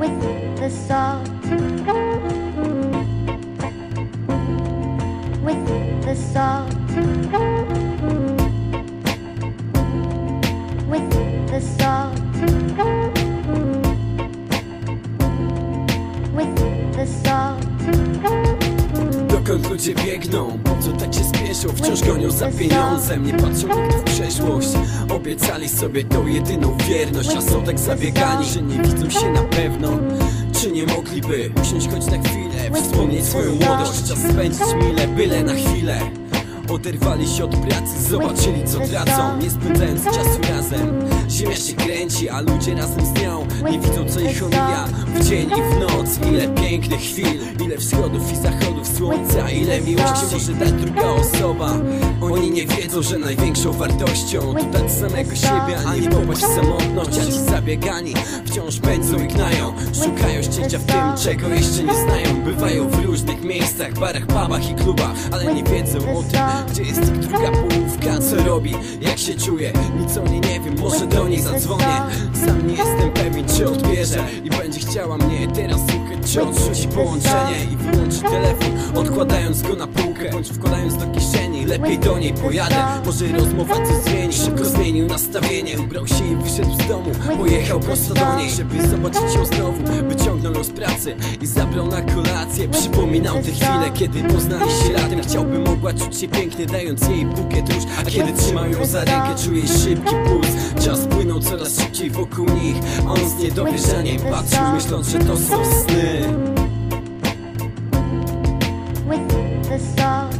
with the salt. With the salt. With the salt. With the salt. Dokąd ludzie biegną? Po co tak się spieszą? Wciąż gonią za pieniądzem Nie patrzą nigdy w przeszłość Obiecali sobie tą jedyną wierność A są tak zabiegani, że nie widzą się na pewno Czy nie mogliby usiąść choć na chwilę Wspomnieć swoją młodość Czas spędzić mile, byle na chwilę Oderwali się od pracy, zobaczyli co tracą. Nie spędzając czasu razem. Ziemia się kręci, a ludzie razem z nią. Nie widzą co ich omija. W dzień i w noc. Ile pięknych chwil Ile wschodów i zachodów słońca Ile miłości może dać druga osoba. Oni nie wiedzą, że największą wartością To dać samego siebie, a nie popaść w samotność zabiegani wciąż pędzą i gnają. Szukają szczęścia w tym, czego jeszcze nie znają. Bywają w różnych miejscach, barach, pubach i klubach Ale nie wiedzą o tym, gdzie jest ich druga połówka Co robi, jak się czuje. Nic o niej nie wiem, może do niej zadzwonię. Sam nie jestem pewien, czy odbierze I będzie chciała mnie teraz słuchać Czy odrzuci połączenie i wyłączy telefon Odkładając go na półkę Bądź wkładając do kieszeni Lepiej do niej pojadę. Może rozmowa coś zmieni Szybko zmienił nastawienie. Ubrał się i wyszedł z domu Pojechał prosto do niej Żeby zobaczyć ją znowu. Wyciągnął ją z pracy I zabrał na kolację. Przypominał te chwile Kiedy poznali się latem Chciałby mogła czuć się pięknie Dając jej bukiet róż. A kiedy trzymał ją za rękę Czuje szybki puls. Czas płynął coraz szybciej wokół nich. On z niedowierzaniem patrzył Myśląc, że to są sny. With salt.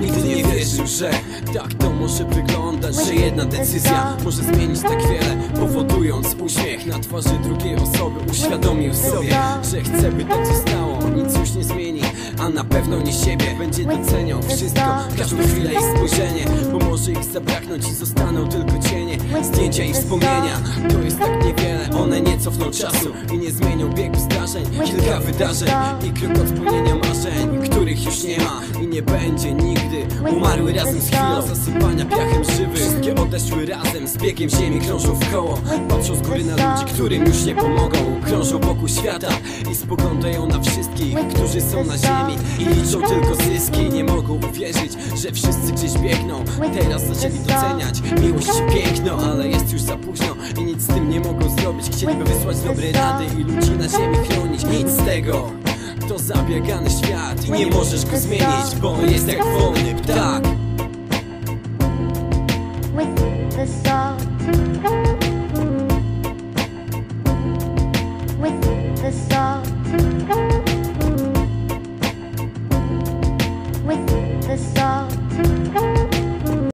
Nigdy nie wierzył, że tak to może wyglądać Że jedna decyzja może zmienić tak wiele Powodując uśmiech na twarzy drugiej osoby. Uświadomił sobie, że chce by tak zostało Nic na pewno nie siebie. Będzie doceniał wszystko, każdą chwilę i spojrzenie. Bo może ich zabraknąć i zostaną tylko cienie. Zdjęcia i wspomnienia, to jest tak niewiele. One nie cofną czasu i nie zmienią biegu zdarzeń. Kilka wydarzeń i krok od spełnienia marzeń Których już nie ma i nie będzie nigdy. Umarły razem z chwilą zasypania piachem żywy Wszystkie odeszły razem z biegiem ziemi Krążą w koło, patrzą z góry na ludzi, którym już nie pomogą. Krążą wokół świata i spoglądają na wszystkich, którzy są na ziemi I liczą tylko zyski, nie mogą uwierzyć, że wszyscy gdzieś biegną. Teraz zaczęli doceniać miłość i piękno Ale jest już za późno. I nic z tym nie mogą zrobić. Chcieliby wysłać dobre rady i ludzi na ziemi chronić. Nic z tego. To zabiegany świat i nie możesz go zmienić, bo jest jak wolny ptak. With the salt.